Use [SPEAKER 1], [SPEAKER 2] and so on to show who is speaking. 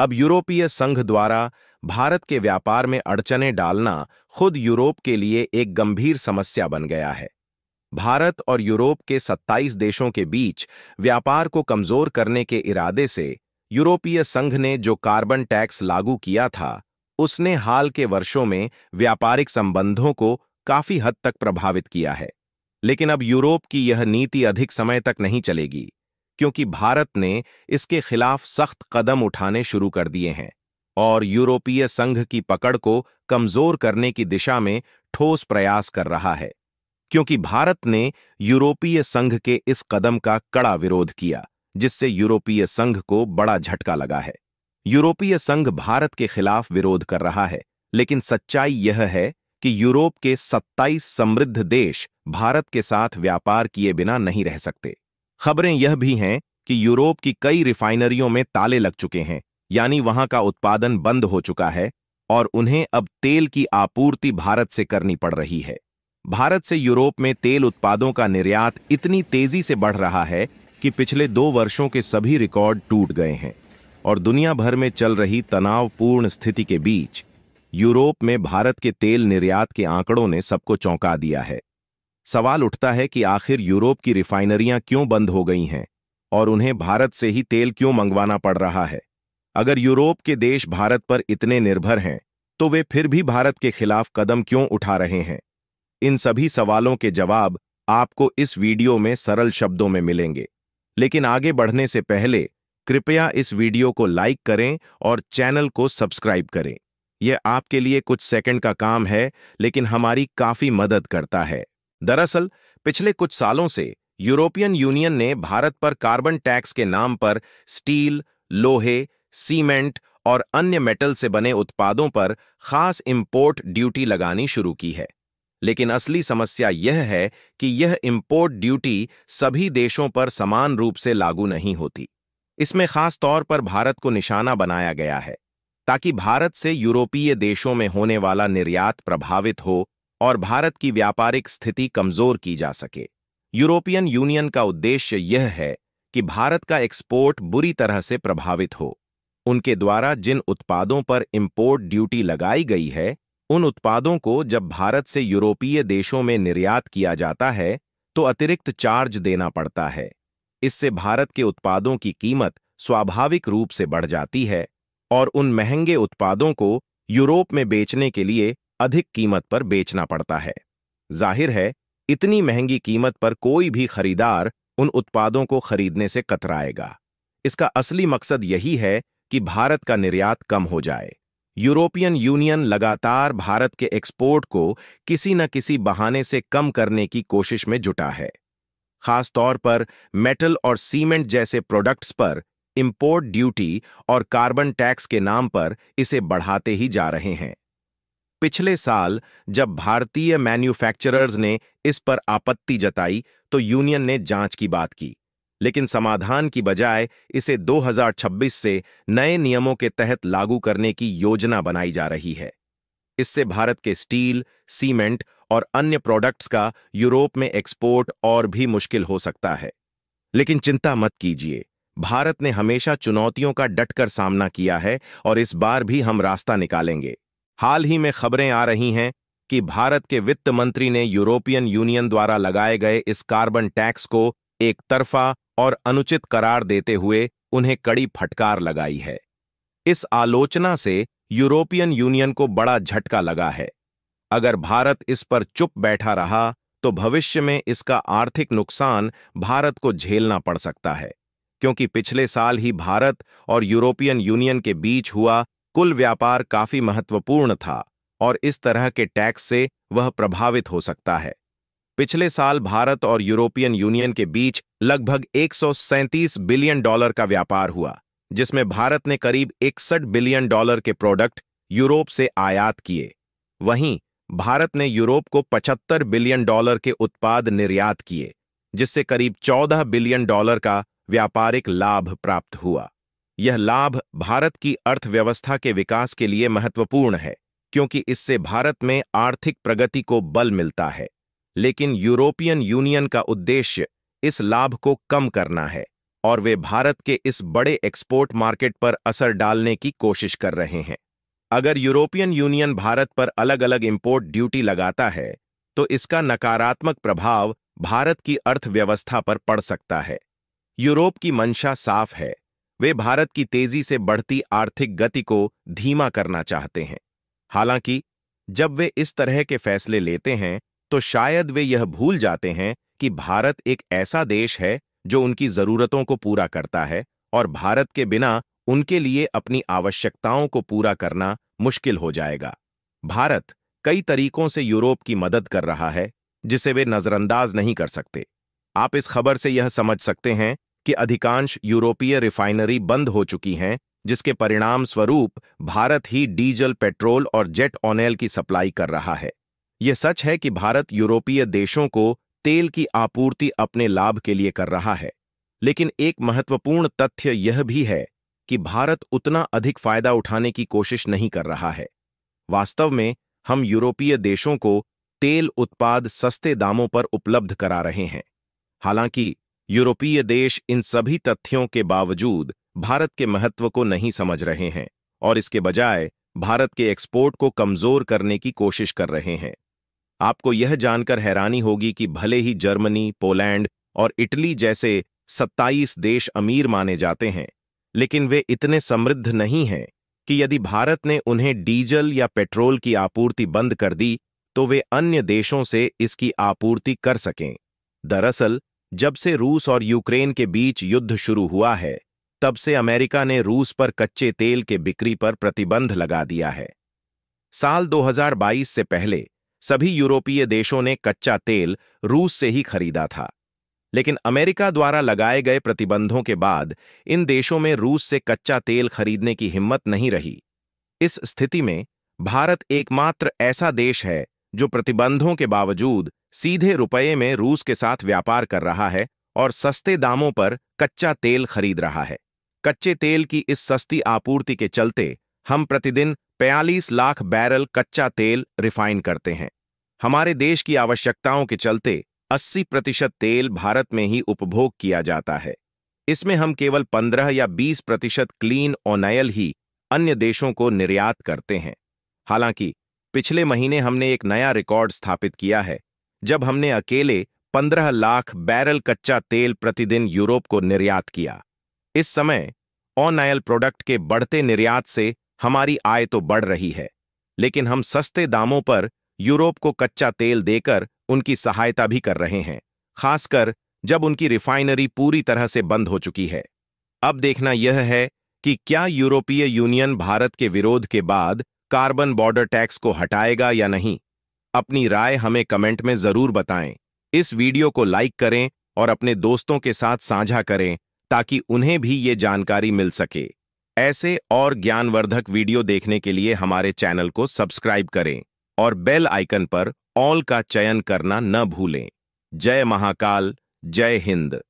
[SPEAKER 1] अब यूरोपीय संघ द्वारा भारत के व्यापार में अड़चने डालना खुद यूरोप के लिए एक गंभीर समस्या बन गया है। भारत और यूरोप के 27 देशों के बीच व्यापार को कमज़ोर करने के इरादे से यूरोपीय संघ ने जो कार्बन टैक्स लागू किया था, उसने हाल के वर्षों में व्यापारिक संबंधों को काफ़ी हद तक प्रभावित किया है। लेकिन अब यूरोप की यह नीति अधिक समय तक नहीं चलेगी। क्योंकि भारत ने इसके खिलाफ सख्त कदम उठाने शुरू कर दिए हैं और यूरोपीय संघ की पकड़ को कमज़ोर करने की दिशा में ठोस प्रयास कर रहा है, क्योंकि भारत ने यूरोपीय संघ के इस कदम का कड़ा विरोध किया, जिससे यूरोपीय संघ को बड़ा झटका लगा है। यूरोपीय संघ भारत के खिलाफ विरोध कर रहा है, लेकिन सच्चाई यह है कि यूरोप के 27 समृद्ध देश भारत के साथ व्यापार किए बिना नहीं रह सकते। खबरें यह भी हैं कि यूरोप की कई रिफाइनरियों में ताले लग चुके हैं, यानी वहाँ का उत्पादन बंद हो चुका है और उन्हें अब तेल की आपूर्ति भारत से करनी पड़ रही है। भारत से यूरोप में तेल उत्पादों का निर्यात इतनी तेज़ी से बढ़ रहा है कि पिछले दो वर्षों के सभी रिकॉर्ड टूट गए हैं और दुनिया भर में चल रही तनावपूर्ण स्थिति के बीच यूरोप में भारत के तेल निर्यात के आंकड़ों ने सबको चौंका दिया है। सवाल उठता है कि आखिर यूरोप की रिफाइनरियाँ क्यों बंद हो गई हैं, और उन्हें भारत से ही तेल क्यों मंगवाना पड़ रहा है? अगर यूरोप के देश भारत पर इतने निर्भर हैं तो वे फिर भी भारत के खिलाफ कदम क्यों उठा रहे हैं? इन सभी सवालों के जवाब आपको इस वीडियो में सरल शब्दों में मिलेंगे। लेकिन आगे बढ़ने से पहले, कृपया इस वीडियो को लाइक करें और चैनल को सब्सक्राइब करें। यह आपके लिए कुछ सेकंड का काम है, लेकिन हमारी काफ़ी मदद करता है। दरअसल, पिछले कुछ सालों से यूरोपियन यूनियन ने भारत पर कार्बन टैक्स के नाम पर स्टील, लोहे, सीमेंट और अन्य मेटल से बने उत्पादों पर खास इंपोर्ट ड्यूटी लगानी शुरू की है। लेकिन असली समस्या यह है कि यह इंपोर्ट ड्यूटी सभी देशों पर समान रूप से लागू नहीं होती। इसमें खास तौर पर भारत को निशाना बनाया गया है, ताकि भारत से यूरोपीय देशों में होने वाला निर्यात प्रभावित हो और भारत की व्यापारिक स्थिति कमज़ोर की जा सके। यूरोपियन यूनियन का उद्देश्य यह है कि भारत का एक्सपोर्ट बुरी तरह से प्रभावित हो। उनके द्वारा जिन उत्पादों पर इम्पोर्ट ड्यूटी लगाई गई है, उन उत्पादों को जब भारत से यूरोपीय देशों में निर्यात किया जाता है तो अतिरिक्त चार्ज देना पड़ता है। इससे भारत के उत्पादों की कीमत स्वाभाविक रूप से बढ़ जाती है, और उन महँगे उत्पादों को यूरोप में बेचने के लिए अधिक कीमत पर बेचना पड़ता है। ज़ाहिर है, इतनी महँगी कीमत पर कोई भी खरीदार उन उत्पादों को खरीदने से कतराएगा। इसका असली मकसद यही है कि भारत का निर्यात कम हो जाए। यूरोपियन यूनियन लगातार भारत के एक्सपोर्ट को किसी न किसी बहाने से कम करने की कोशिश में जुटा है। खास तौर पर मेटल और सीमेंट जैसे प्रोडक्ट्स पर इंपोर्ट ड्यूटी और कार्बन टैक्स के नाम पर इसे बढ़ाते ही जा रहे हैं। पिछले साल जब भारतीय मैन्युफैक्चरर्स ने इस पर आपत्ति जताई तो यूनियन ने जाँच की बात की। लेकिन समाधान की बजाय इसे 2026 से नए नियमों के तहत लागू करने की योजना बनाई जा रही है। इससे भारत के स्टील, सीमेंट और अन्य प्रोडक्ट्स का यूरोप में एक्सपोर्ट और भी मुश्किल हो सकता है। लेकिन चिंता मत कीजिए, भारत ने हमेशा चुनौतियों का डटकर सामना किया है और इस बार भी हम रास्ता निकालेंगे। हाल ही में खबरें आ रही हैं कि भारत के वित्त मंत्री ने यूरोपियन यूनियन द्वारा लगाए गए इस कार्बन टैक्स को एक तरफा और अनुचित करार देते हुए उन्हें कड़ी फटकार लगाई है। इस आलोचना से यूरोपियन यूनियन को बड़ा झटका लगा है। अगर भारत इस पर चुप बैठा रहा तो भविष्य में इसका आर्थिक नुकसान भारत को झेलना पड़ सकता है, क्योंकि पिछले साल ही भारत और यूरोपियन यूनियन के बीच हुआ कुल व्यापार काफ़ी महत्वपूर्ण था और इस तरह के टैक्स से वह प्रभावित हो सकता है। पिछले साल भारत और यूरोपियन यूनियन के बीच लगभग एक सौ सैंतीस बिलियन डॉलर का व्यापार हुआ, जिसमें भारत ने करीब इकसठ बिलियन डॉलर के प्रोडक्ट यूरोप से आयात किए। वहीं भारत ने यूरोप को 75 बिलियन डॉलर के उत्पाद निर्यात किए, जिससे करीब 14 बिलियन डॉलर का व्यापारिक लाभ प्राप्त हुआ। यह लाभ भारत की अर्थव्यवस्था के विकास के लिए महत्वपूर्ण है, क्योंकि इससे भारत में आर्थिक प्रगति को बल मिलता है। लेकिन यूरोपियन यूनियन का उद्देश्य इस लाभ को कम करना है, और वे भारत के इस बड़े एक्सपोर्ट मार्केट पर असर डालने की कोशिश कर रहे हैं। अगर यूरोपियन यूनियन भारत पर अलग अलग इंपोर्ट ड्यूटी लगाता है तो इसका नकारात्मक प्रभाव भारत की अर्थव्यवस्था पर पड़ सकता है। यूरोप की मंशा साफ़ है वे भारत की तेज़ी से बढ़ती आर्थिक गति को धीमा करना चाहते हैं। हालाँकि, जब वे इस तरह के फैसले लेते हैं तो शायद वे यह भूल जाते हैं कि भारत एक ऐसा देश है जो उनकी जरूरतों को पूरा करता है और भारत के बिना उनके लिए अपनी आवश्यकताओं को पूरा करना मुश्किल हो जाएगा। भारत कई तरीकों से यूरोप की मदद कर रहा है, जिसे वे नजरअंदाज नहीं कर सकते। आप इस खबर से यह समझ सकते हैं कि अधिकांश यूरोपीय रिफाइनरी बंद हो चुकी हैं, जिसके परिणाम स्वरूप भारत ही डीजल, पेट्रोल और जेट ऑनेल की सप्लाई कर रहा है। यह सच है कि भारत यूरोपीय देशों को तेल की आपूर्ति अपने लाभ के लिए कर रहा है, लेकिन एक महत्वपूर्ण तथ्य यह भी है कि भारत उतना अधिक फ़ायदा उठाने की कोशिश नहीं कर रहा है। वास्तव में हम यूरोपीय देशों को तेल उत्पाद सस्ते दामों पर उपलब्ध करा रहे हैं। हालाँकि यूरोपीय देश इन सभी तथ्यों के बावजूद भारत के महत्व को नहीं समझ रहे हैं और इसके बजाय भारत के एक्सपोर्ट को कमज़ोर करने की कोशिश कर रहे हैं। आपको यह जानकर हैरानी होगी कि भले ही जर्मनी, पोलैंड और इटली जैसे 27 देश अमीर माने जाते हैं, लेकिन वे इतने समृद्ध नहीं हैं कि यदि भारत ने उन्हें डीजल या पेट्रोल की आपूर्ति बंद कर दी तो वे अन्य देशों से इसकी आपूर्ति कर सकें। दरअसल जब से रूस और यूक्रेन के बीच युद्ध शुरू हुआ है, तब से अमेरिका ने रूस पर कच्चे तेल के बिक्री पर प्रतिबंध लगा दिया है। साल 2022 से पहले, सभी यूरोपीय देशों ने कच्चा तेल रूस से ही खरीदा था। लेकिन अमेरिका द्वारा लगाए गए प्रतिबंधों के बाद, इन देशों में रूस से कच्चा तेल खरीदने की हिम्मत नहीं रही। इस स्थिति में, भारत एकमात्र ऐसा देश है जो प्रतिबंधों के बावजूद सीधे रुपये में रूस के साथ व्यापार कर रहा है और सस्ते दामों पर कच्चा तेल खरीद रहा है। कच्चे तेल की इस सस्ती आपूर्ति के चलते हम प्रतिदिन 45 लाख बैरल कच्चा तेल रिफाइन करते हैं। हमारे देश की आवश्यकताओं के चलते 80 प्रतिशत तेल भारत में ही उपभोग किया जाता है। इसमें हम केवल 15 या 20 प्रतिशत क्लीन ओनायल ही अन्य देशों को निर्यात करते हैं। हालाँकि पिछले महीने हमने एक नया रिकॉर्ड स्थापित किया है, जब हमने अकेले 15 लाख बैरल कच्चा तेल प्रतिदिन यूरोप को निर्यात किया। इस समय ऑनायल प्रोडक्ट के बढ़ते निर्यात से हमारी आय तो बढ़ रही है, लेकिन हम सस्ते दामों पर यूरोप को कच्चा तेल देकर उनकी सहायता भी कर रहे हैं, खासकर जब उनकी रिफाइनरी पूरी तरह से बंद हो चुकी है। अब देखना यह है कि क्या यूरोपीय यूनियन भारत के विरोध के बाद कार्बन बॉर्डर टैक्स को हटाएगा या नहीं, अपनी राय हमें कमेंट में ज़रूर बताएँ। इस वीडियो को लाइक करें और अपने दोस्तों के साथ साझा करें, ताकि उन्हें भी ये जानकारी मिल सके। ऐसे और ज्ञानवर्धक वीडियो देखने के लिए हमारे चैनल को सब्सक्राइब करें और बेल आइकन पर ऑल का चयन करना न भूलें। जय महाकाल, जय हिंद।